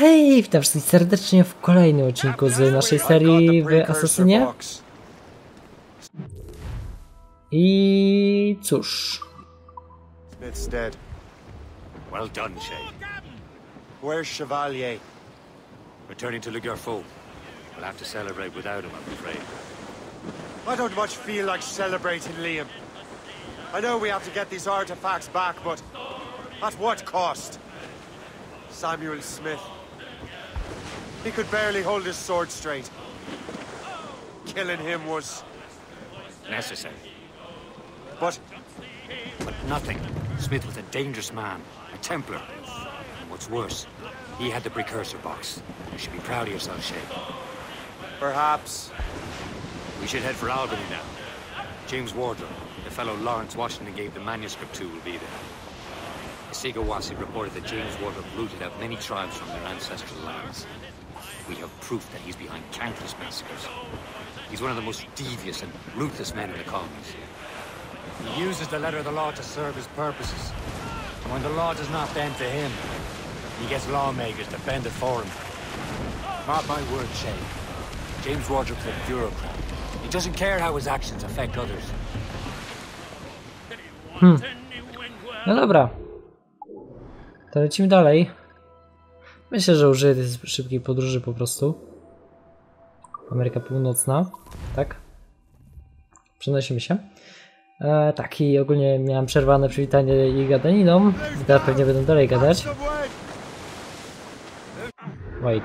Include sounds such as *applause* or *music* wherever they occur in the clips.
Hej, witam wszystkich serdecznie w kolejnym odcinku z naszej serii w Asasynie. I cóż, Smith's dead. Well done, Shay. Where's Chevalier? Returning to Le Gerfaut. We'll have to celebrate without him, I'm afraid. I don't much feel like celebrating Liam. I know we have to get these artifacts back, but at what cost? Samuel Smith. He could barely hold his sword straight. Killing him was... Necessary. But But nothing. Smith was a dangerous man, a Templar. And what's worse, he had the precursor box. You should be proud of yourself, Shay. perhaps... We should head for Albany now. James Wardrow, the fellow Lawrence Washington gave the manuscript to, will be there. Isigawasi reported that James Wardrow rooted out many tribes from their ancestral lands. We have proof that he's behind countless massacres. He's one of the most devious and ruthless men in the colonies. He uses the letter of the law to serve his purposes. And when the law does not bend to him, he gets lawmakers to bend it for him. Mark my word, Shay. James Wardrop's a bureaucrat. He doesn't care how his actions affect others. Hmm. no dobra. To lecimy dalej. Myślę, że użyję tej szybkiej podróży po prostu. Ameryka Północna, tak? Przenosimy się. E, tak, i ogólnie miałem przerwane przywitanie i gadaniną. I teraz pewnie będę dalej gadać. Wait.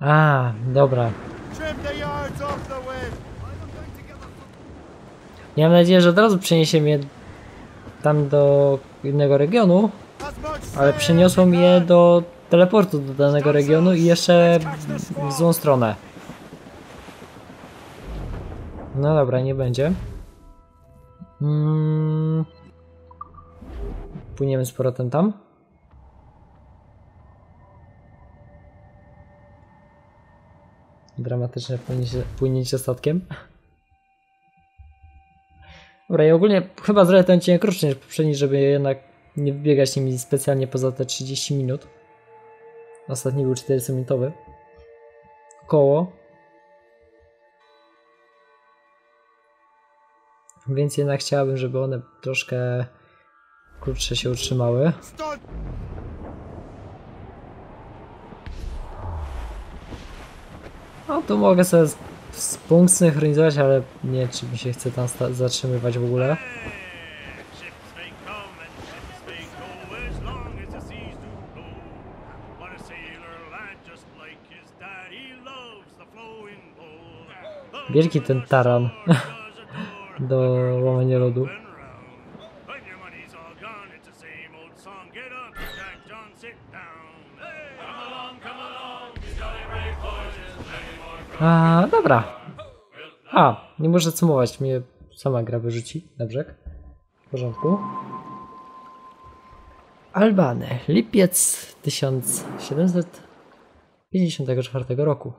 A, dobra. Wind! Miałem nadzieję, że od razu przeniesie mnie tam do innego regionu, ale przeniosło mnie do teleportu do danego regionu i jeszcze w złą stronę. No dobra, nie będzie. Mm. Płyniemy z powrotem tam. Dramatyczne płynięcie, płynięcie statkiem. Dobra, i ogólnie chyba zrobię ten odcinek krótszy niż poprzedni, żeby jednak nie wybiegać nimi specjalnie poza te 30 minut. Ostatni był 40-minutowy. Koło. Więc jednak chciałabym, żeby one troszkę krótsze się utrzymały. No tu mogę sobie punkt synchronizować, ale nie czy mi się chce tam zatrzymywać w ogóle. Ships may come and ships may A, dobra. A, nie muszę sumować, mnie sama gra wyrzuci na brzeg. W porządku. Albany, lipiec 1754 roku.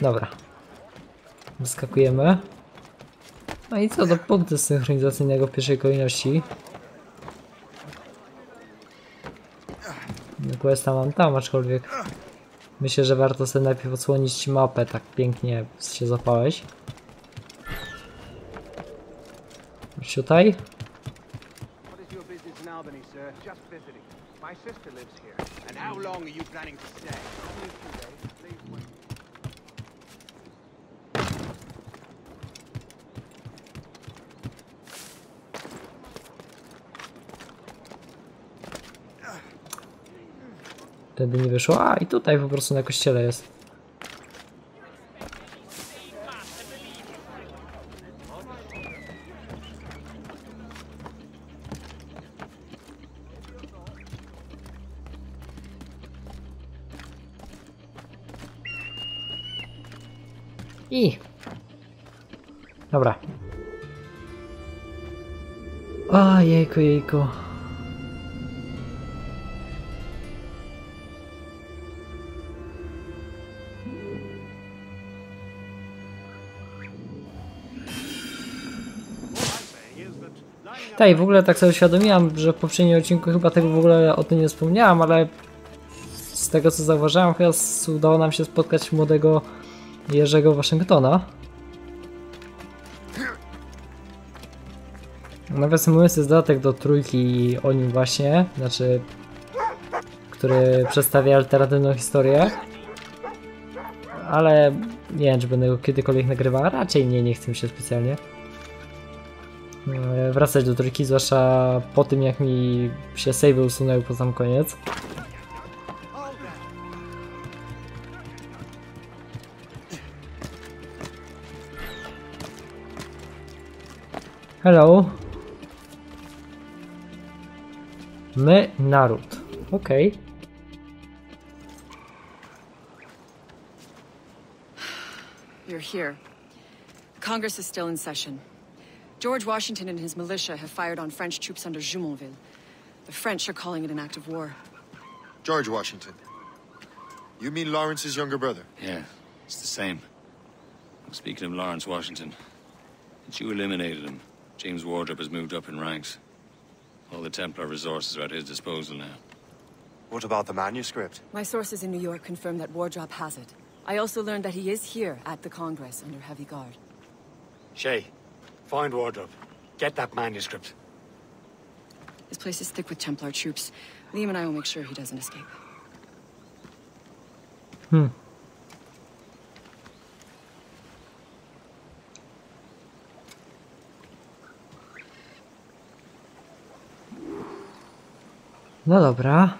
Dobra. Wyskakujemy. No i co do punktu synchronizacyjnego w pierwszej kolejności. Questa mam tam, aczkolwiek myślę, że warto sobie najpierw odsłonić mapę, tak pięknie się zapałeś. Tutaj. My. Wtedy nie wyszło. A i tutaj po prostu na kościele jest. I. Dobra. O, jejku, jejku. Tak, i w ogóle tak sobie uświadomiłam, że w poprzednim odcinku chyba tego w ogóle o tym nie wspomniałam, ale z tego co zauważyłam, chyba udało nam się spotkać młodego Jerzego Waszyngtona. Nawiasem mówiąc jest dodatek do trójki o nim właśnie, znaczy który przedstawia alternatywną historię. Ale nie wiem, czy będę go kiedykolwiek nagrywał, raczej nie, nie chcę mi się specjalnie wracać do trójki, zwłaszcza po tym jak mi się save usunęły po sam koniec. Hello. My naród. Okej. You're here. Congress is still in session. George Washington and his militia have fired on French troops under Jumonville. The French are calling it an act of war. George Washington. You mean Lawrence's younger brother? Yeah, it's the same. Speaking of Lawrence Washington, since you eliminated him, James Wardrop has moved up in ranks. All the Templar resources are at his disposal now. What about the manuscript? My sources in New York confirm that Wardrop has it. I also learned that he is here at the Congress under heavy guard. Shay, find Wardrobe. Get that manuscript. His place is thick with Templar troops. Liam and I will make sure he doesn't escape. Hmm. No dobra.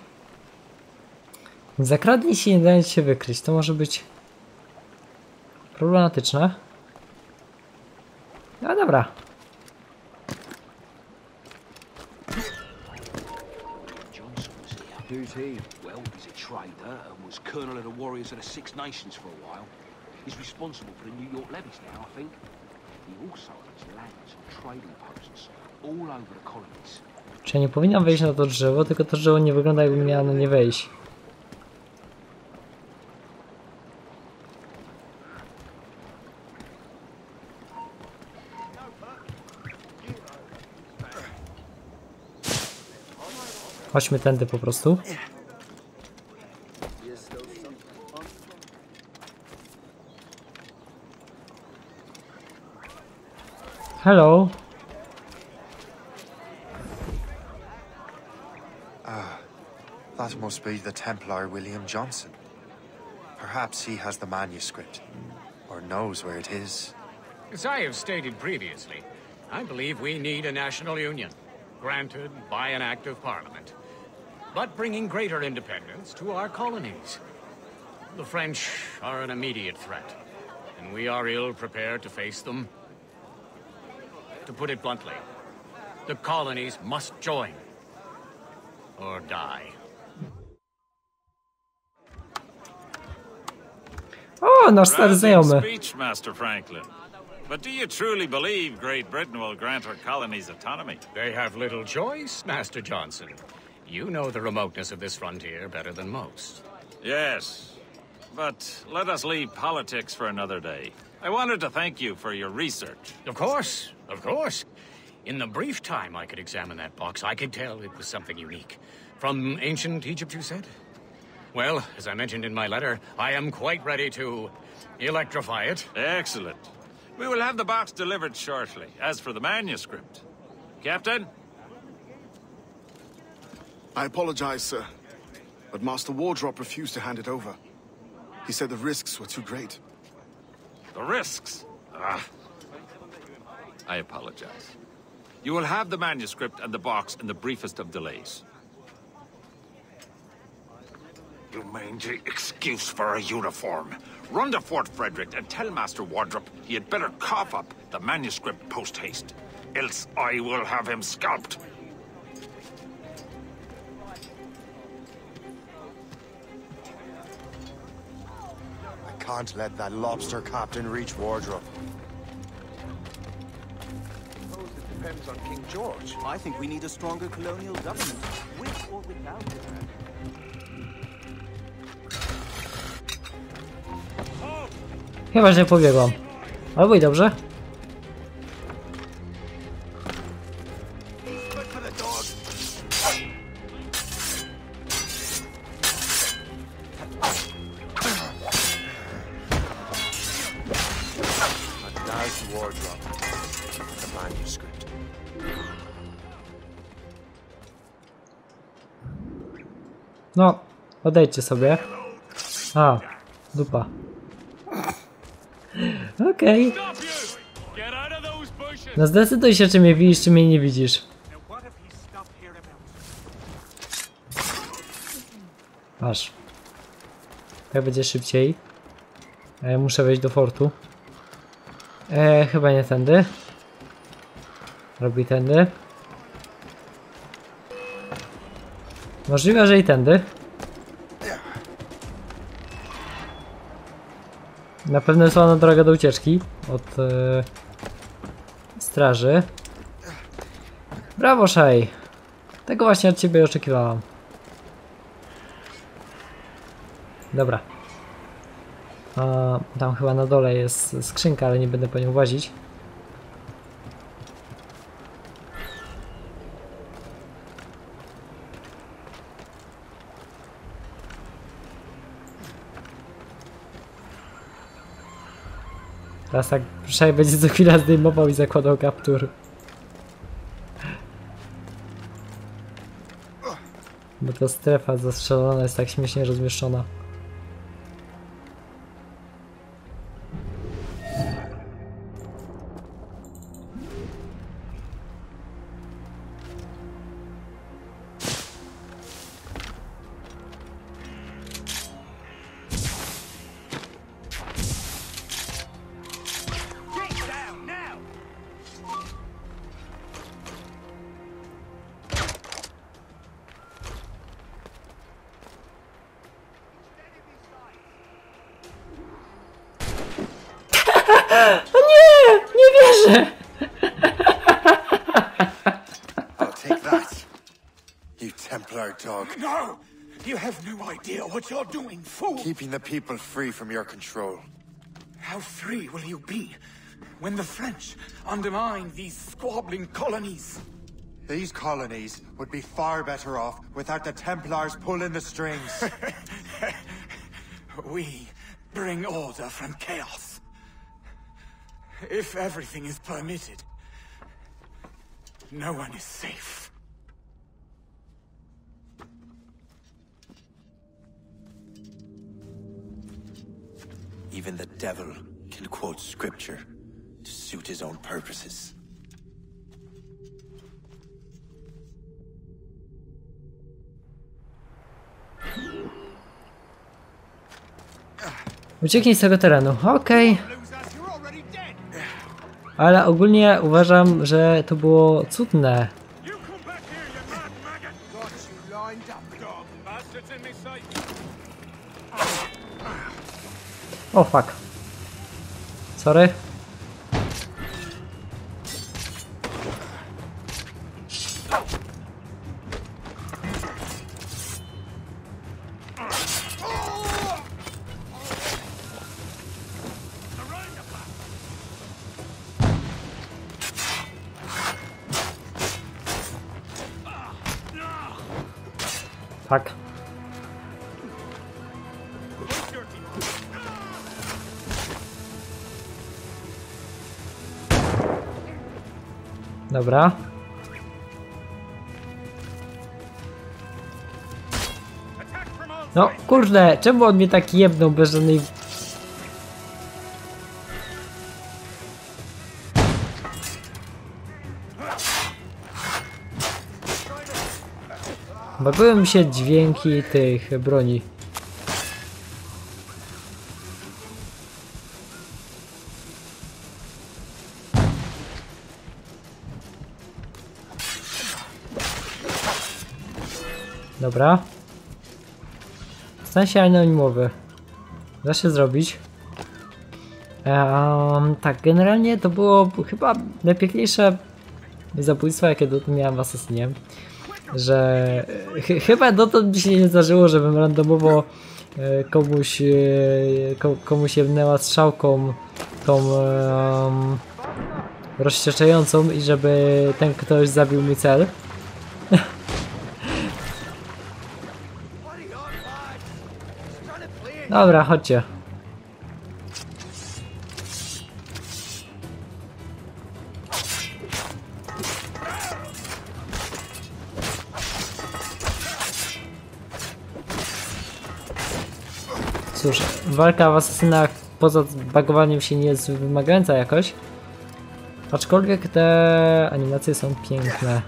Zakradnij się nie dając się wykryć. To może być problematyczne. Here. Who's he? Well, he's a trader and was colonel of the warriors of the Six Nations for a while. He's responsible for the New York levies now, I think. He also owns lands and trading posts all over the colonies. Czy ja nie powinnam wejść na to drzewo, tylko to drzewo nie wygląda jakby miało na nie wejść. Chodźmy tędy po prostu. Hello. Ah, that must be the Templar William Johnson. Perhaps he has the manuscript, or knows where it is. As I have stated previously, I believe we need a national union, granted by an act of parliament, but bringing greater independence to our colonies. The French are an immediate threat, and we are ill prepared to face them. To put it bluntly, the colonies must join or die. O, nasz stary Rousing znajomy. speech, Master Franklin. But do you truly believe Great Britain will grant her colonies autonomy? They have little choice, Master Johnson. You know the remoteness of this frontier better than most. Yes. But let us leave politics for another day. I wanted to thank you for your research. Of course, of course. In the brief time I could examine that box, I could tell it was something unique. From ancient Egypt, you said? Well, as I mentioned in my letter, I am quite ready to electrify it. Excellent. We will have the box delivered shortly. As for the manuscript, Captain, I apologize, sir. But Master Wardrop refused to hand it over. He said the risks were too great. the risks. Ah. I apologize. You will have the manuscript and the box in the briefest of delays. You mangy excuse for a uniform. Run to Fort Frederick and tell Master Wardrop he had better cough up the manuscript post-haste. Else I will have him scalped. Can't let that lobster captain reach Wardrobe. suppose it depends on King George. I think we need a stronger colonial government, with or without it. Chyba, że pobiegłam. Albo i dobrze. Odejdźcie sobie. A, dupa. Okej. No zdecyduj się, czy mnie widzisz, czy mnie nie widzisz. Masz. Tak będzie szybciej. E, muszę wejść do fortu. E, chyba nie tędy. Robi tędy. Możliwe, że i tędy. Na pewno jest ładna droga do ucieczki od e, straży. Brawo, Shai. Tego właśnie od ciebie oczekiwałam. Dobra. A, tam chyba na dole jest skrzynka, ale nie będę po nią łazić. Teraz tak Shai będzie co chwila zdejmował i zakładał kaptur. Bo ta strefa zastrzelona jest tak śmiesznie rozmieszczona. You Templar dog. No! You have no idea what you're doing, fool! Keeping the people free from your control. How free will you be when the French undermine these squabbling colonies? These colonies would be far better off without the Templars pulling the strings. *laughs* We bring order from chaos. If everything is permitted, no one is safe. Even the devil can quote scripture to suit his own purposes. Ucieknij z tego terenu. Okej. Ale ogólnie uważam, że to było cudne. O fuck. Sorry. Dobra. No kurde, czemu on mnie tak jebnął bez żadnej... Bagują mi się dźwięki tych broni. Dobra. Stan się anonimowy. Da się zrobić. Ehm, tak, generalnie to było chyba najpiękniejsze zabójstwo, jakie dotąd miałem w Assassinie. Że ch chyba dotąd mi się nie zdarzyło, żebym randomowo e, komuś, e, ko komuś jebnęła strzałką tą um, i żeby ten ktoś zabił mój cel. Dobra, chodźcie. Cóż, walka w asasynach poza bagowaniem się nie jest wymagająca jakoś. Aczkolwiek te animacje są piękne.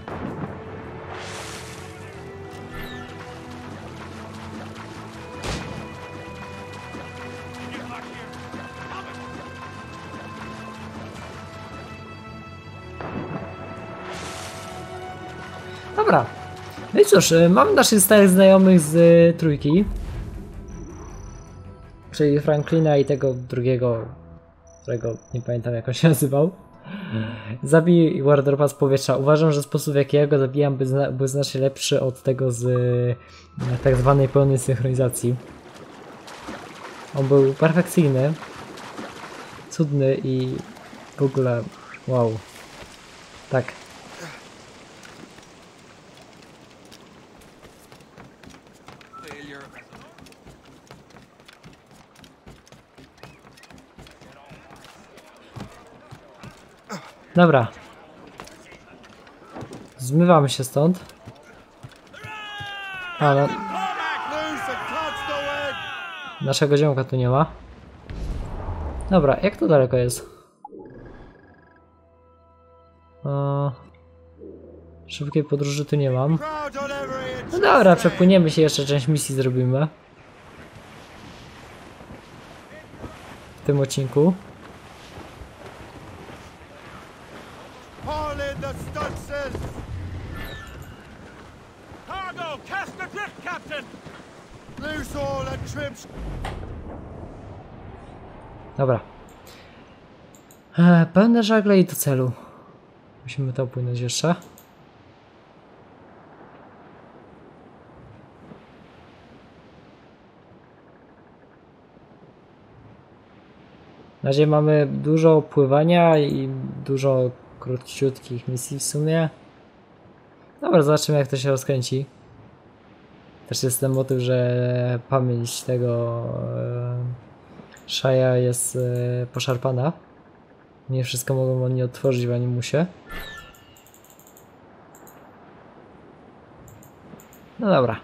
Cóż, y, mam naszych stałych znajomych z y, trójki. Czyli Franklina i tego drugiego, którego nie pamiętam jak on się nazywał. Zabij Wardropa z powietrza. Uważam, że sposób w jaki ja go zabijam był, zna był znacznie lepszy od tego z y, tak zwanej pełnej synchronizacji. On był perfekcyjny, cudny i w ogóle wow. Tak. Dobra. Zmywamy się stąd. Ale naszego ziomka tu nie ma. Dobra, jak to daleko jest? O, szybkiej podróży tu nie mam. No dobra, przepłyniemy się jeszcze, część misji zrobimy. W tym odcinku. Haul in the stunsails! Cargo, cast adrift, Captain! Loose all and trim Dobra. E, pełne żagle i do celu. Musimy to opłynąć jeszcze. Na razie mamy dużo pływania i dużo króciutkich misji w sumie. Dobra, zobaczymy jak to się rozkręci. Też jest ten motyw, że pamięć tego e, Shaya jest e, poszarpana. Nie wszystko mogą oni otworzyć w animusie. No dobra.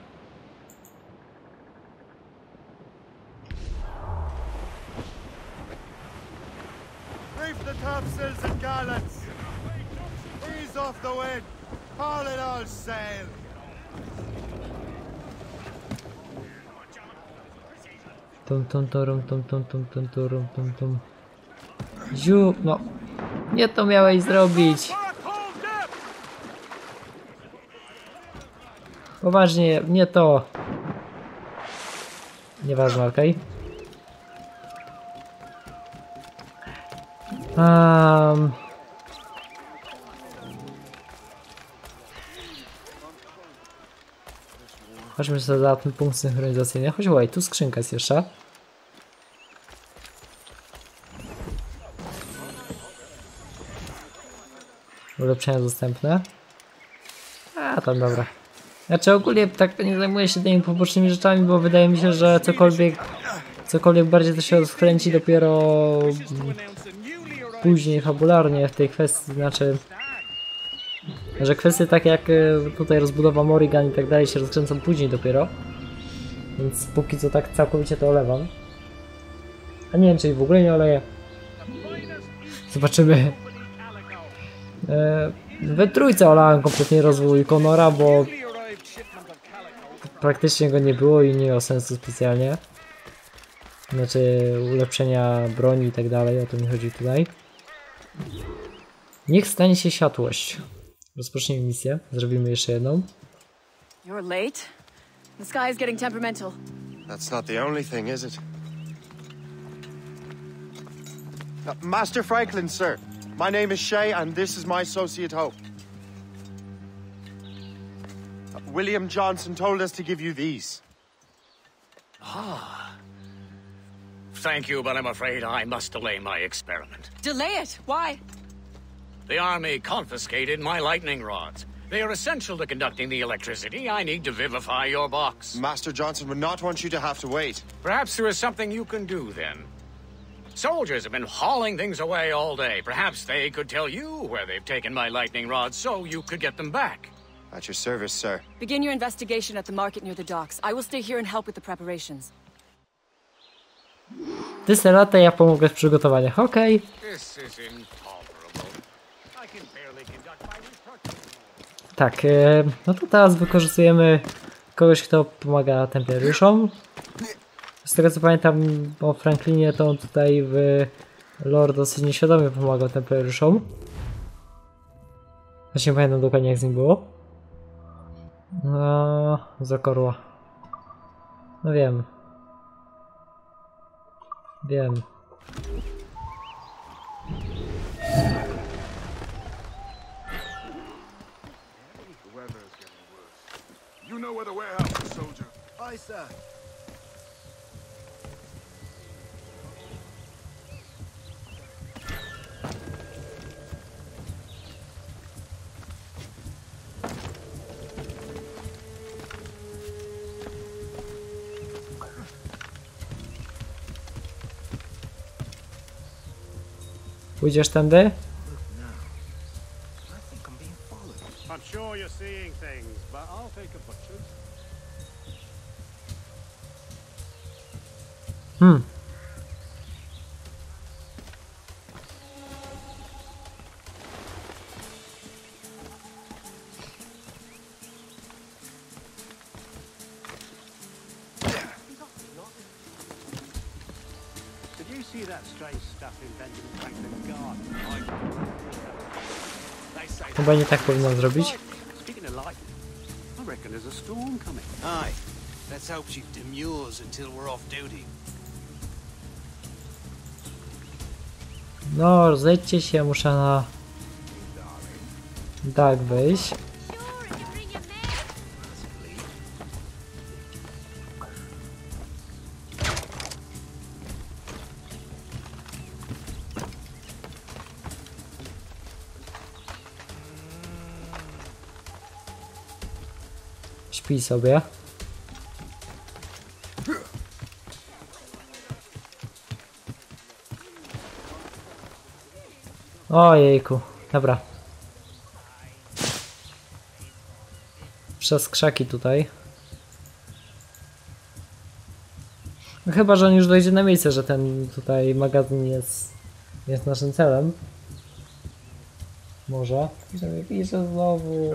Reef the topsails and gallants! Ease off the wind! Haul it all sail! Tum tum turum tum tum tum tum turum tum tum. Ziu, no. Nie to miałeś zrobić. Poważnie, nie to. Nieważne, okej. Um. Chodźmy sobie za ten punkt synchronizacyjny. Chodź, łaj, tu skrzynka jest jeszcze. Ulepszenia dostępne. A, tam dobra. Znaczy ogólnie tak nie zajmuję się tymi pobocznymi rzeczami, bo wydaje mi się, że cokolwiek cokolwiek bardziej to się rozkręci dopiero później fabularnie w tej kwestii, znaczy że kwestie takie jak e, tutaj rozbudowa Morrigan i tak dalej się rozkręcą później dopiero. Więc póki co tak całkowicie to olewam. A nie wiem, czy w ogóle nie oleję. Zobaczymy. E, we trójce olałem kompletnie rozwój Conora, bo praktycznie go nie było i nie miał sensu specjalnie. Znaczy ulepszenia broni i tak dalej, o to mi chodzi tutaj. Niech stanie się światłość. Rozpocznijmy misję. Zrobimy jeszcze jedną. You're late. The sky is getting temperamental. That's not the only thing, is it? Uh, Master Franklin, sir. My name is Shay, and this is my associate Hope. Uh, William Johnson told us to give you these. Ah. Thank you, but I'm afraid I must delay my experiment. Delay it. Why? The Army confiscated my lightning rods. They are essential to conducting the electricity I need to vivify your box. Master Johnson would not want you to have to wait. Perhaps there is something you can do then. Soldiers have been hauling things away all day. Perhaps they could tell you where they've taken my lightning rods so you could get them back. At your service, sir. Begin your investigation at the market near the docks. I will stay here and help with the preparations. Ty se lata, ja pomogę w przygotowaniach. Okej. This Tak, e, no to teraz wykorzystujemy kogoś, kto pomaga templariuszom. Z tego co pamiętam o Franklinie, to on tutaj w lore dosyć nieświadomie pomagał templariuszom. Właśnie nie pamiętam dokładnie jak z nim było. No, zakorła. No wiem. Wiem. The warehouse is, soldier. Aye, sir. Pójdziesz tędy? You see that strange stuff in Benjamin Franklin's garden? They say Chyba nie tak powinno zrobić. Speaking of lightning, I reckon there's a storm coming. Aye. Let's hope she demurs until we're off duty. No, rozejdźcie się, muszę na... Tak wejść. Śpi sobie. Ojejku, dobra. Przez krzaki tutaj. No chyba, że on już dojdzie na miejsce, że ten tutaj magazyn jest, jest naszym celem. Może. Piszę, piszę znowu.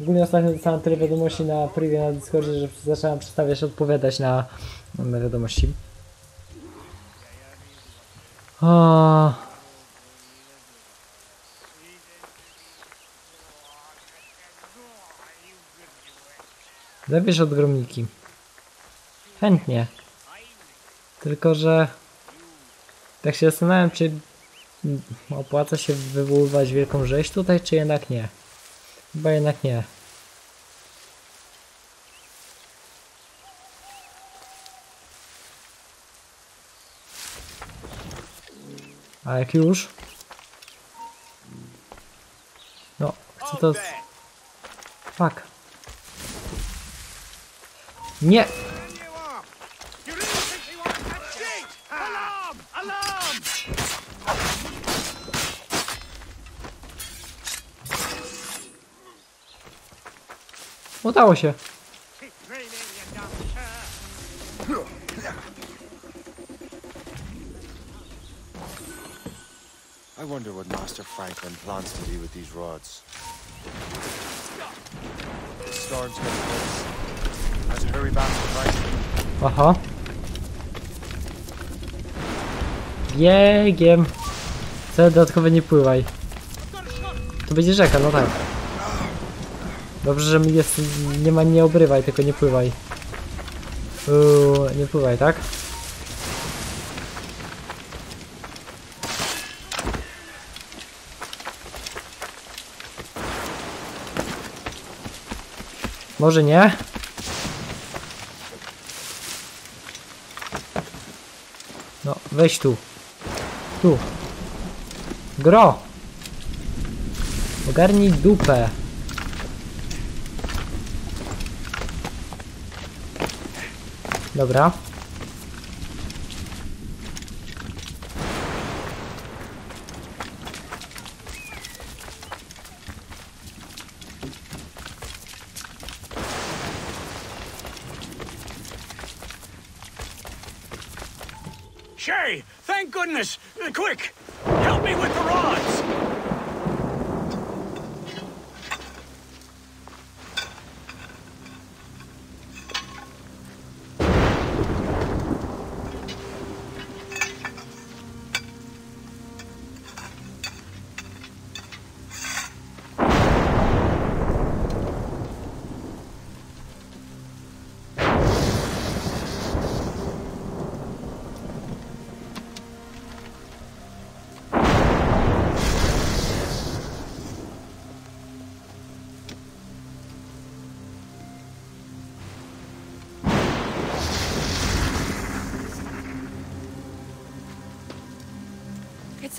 Ogólnie ostatnio dostałem tyle wiadomości na privie na Discordzie, że zacząłem przestawiać odpowiadać na, na wiadomości. O. Zabierz odgromniki. Chętnie. Tylko, że tak się zastanawiam, czy opłaca się wywoływać wielką rzeź tutaj, czy jednak nie. Chyba jednak nie. A jak już? No, chcę to... Fuck. Nie! Udało się. I wonder what Master Franklin plans to do with these rods. The storm's getting worse. Let's hurry back to Franklin. Aha. Biegiem. Co dodatkowo nie pływaj. Tu będzie rzeka, no tak. Dobrze, że mi jest. Nie ma nie obrywaj, tylko nie pływaj. Uuu, nie pływaj, tak? Może nie? No, weź tu. Tu. Gro! Ogarnij dupę. Dobra.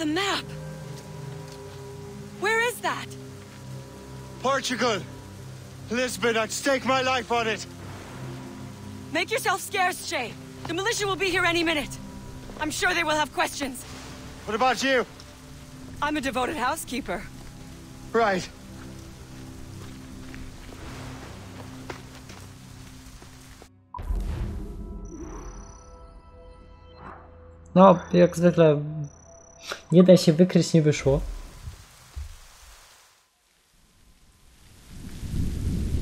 It's a map. Where is that? Portugal! Lisbon, I'd stake my life on it! Make yourself scarce, Shay. The militia will be here any minute. I'm sure they will have questions. What about you? I'm a devoted housekeeper. Right. No, jak zwykle nie da się wykryć, nie wyszło.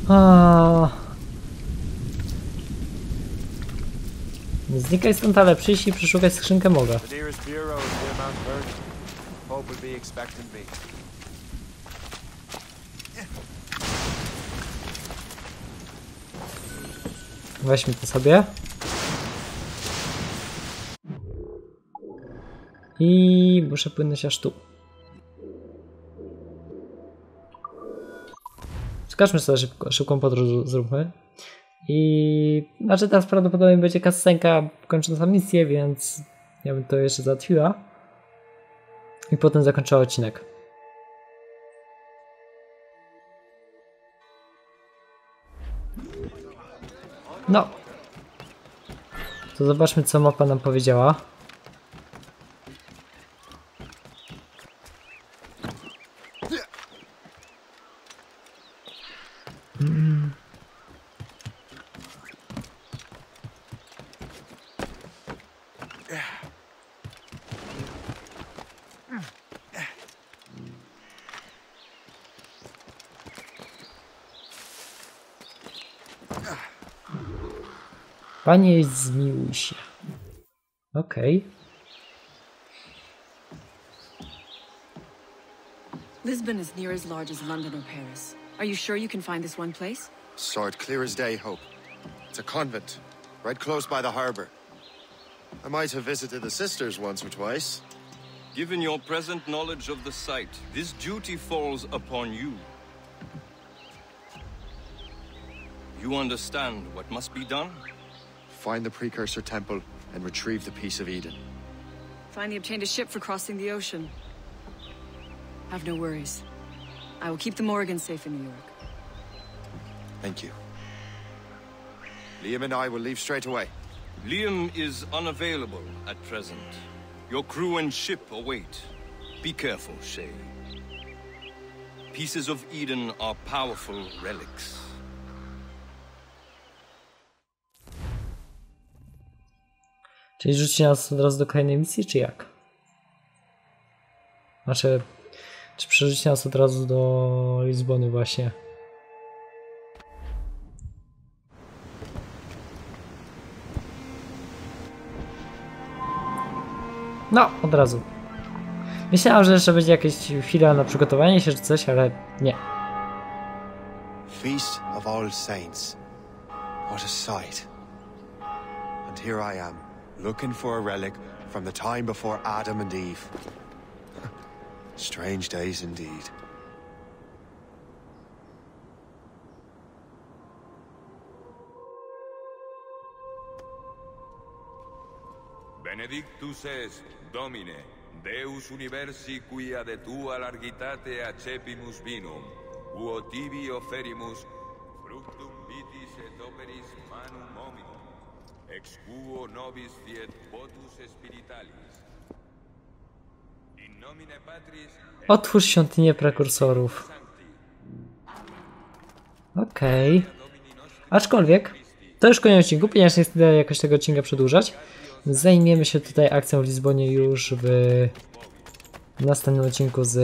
A... Nie znikaj stąd, ale przyjść i przeszukać skrzynkę mogę. The nearest bureau is near Mount Vernon. Pope will be expecting me. Weźmy to sobie. I muszę płynąć aż tu. Skażmy sobie szybko, szybką podróż zróbmy. I znaczy teraz prawdopodobnie będzie kasenka kończąca misję, więc ja bym to jeszcze załatwiła. I potem zakończyła odcinek. No. To zobaczmy co mapa nam powiedziała. Panie, zmiłuj się. Okej. Lisbon is near as large as London or Paris. Are you sure you can find this one place? Saw it clear as day, Hope. It's a convent, right close by the harbor. I might have visited the sisters once or twice. Given your present knowledge of the site, this duty falls upon you. You understand what must be done? Find the precursor temple and retrieve the piece of Eden. Finally obtained a ship for crossing the ocean. Have no worries. I will keep the Morgans safe in New York. Thank you. Liam and I will leave straight away. Liam is unavailable at present. Your crew and ship await. Be careful, Shay. Pieces of Eden are powerful relics. Czyli rzuci nas od razu do kolejnej misji, czy jak? Znaczy, czy przerzuci nas od razu do Lizbony właśnie? No, od razu. Myślałem, że jeszcze będzie jakaś chwila na przygotowanie się czy coś, ale nie. Feast of All Saints. What a sight. And here I am, looking for a relic from the time before Adam and Eve. Strange days indeed. Benedictus est, Domine, Deus universi quia de tua largitate accepimus vinum, uo tibi oferimus fructum vitis et operis manum hominum, ex quo nobis fiet votus spiritualis. Otwórz świątynię prekursorów. Okej. Aczkolwiek, to już koniec odcinku, ponieważ nie chcę jakoś tego odcinka przedłużać. zajmiemy się tutaj akcją w Lizbonie już w następnym odcinku z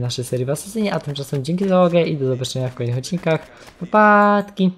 naszej serii w Asasynie, a tymczasem dzięki za uwagę i do zobaczenia w kolejnych odcinkach. Popatki!